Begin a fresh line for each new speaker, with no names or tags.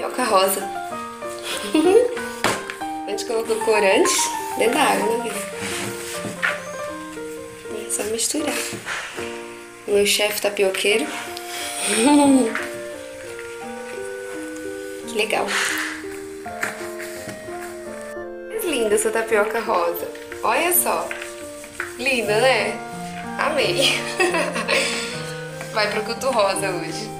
tapioca rosa. a gente colocou corante dentro da água, né, vida? É só misturar. O meu chefe tapioqueiro. que legal. Mas linda essa tapioca rosa. Olha só. Linda, né? Amei. Vai pro culto rosa hoje.